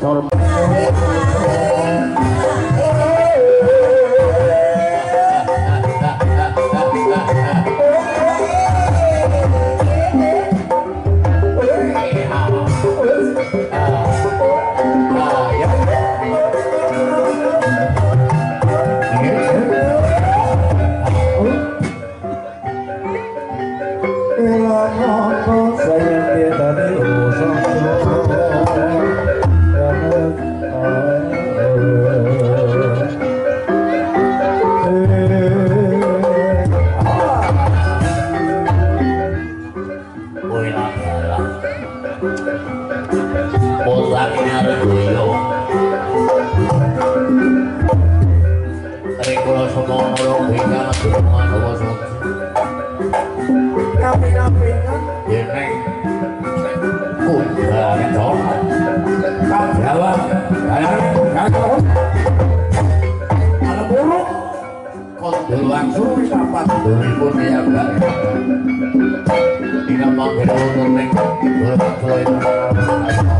ধর্ম moro pinga suma doa suma pinga pinga pinga hiện nay cùng là đánh gió dạ vâng dạ dạ kalau buruk kondelan suruh sapat bumi pun diabak tidak mau berhubung dengan berhubung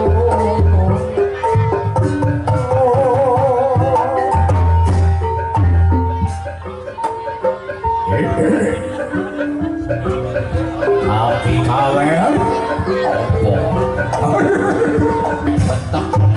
好广二穿搭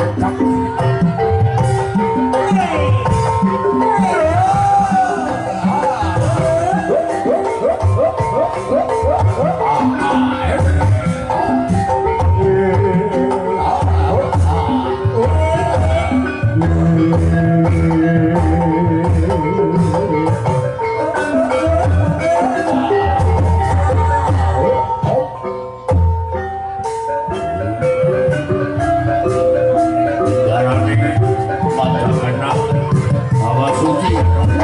I'll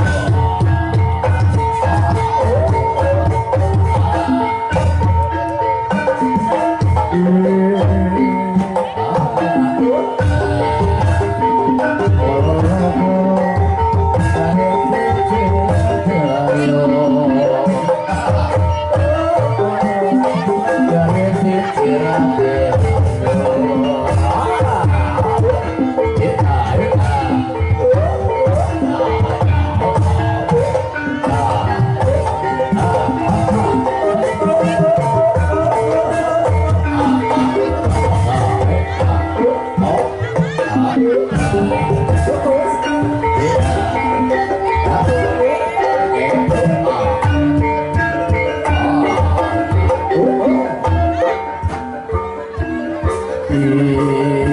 you.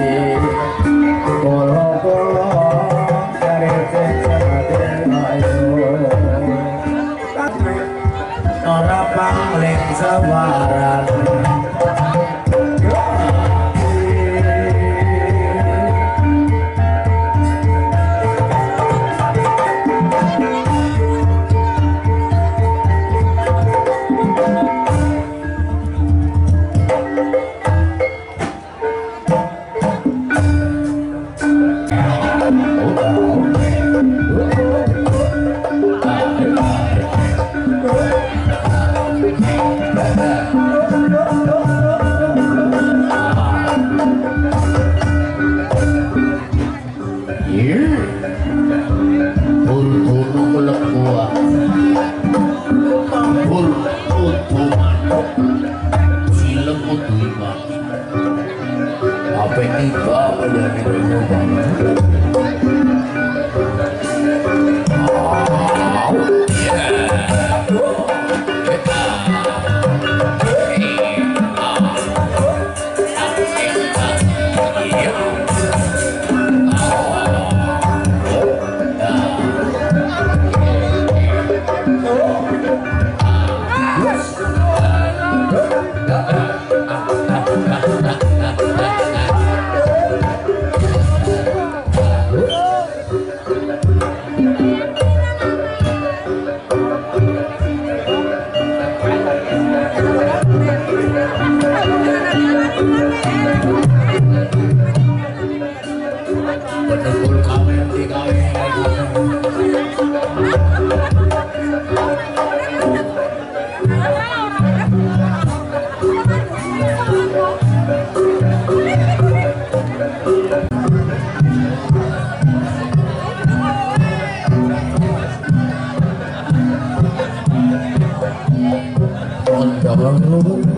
Oh,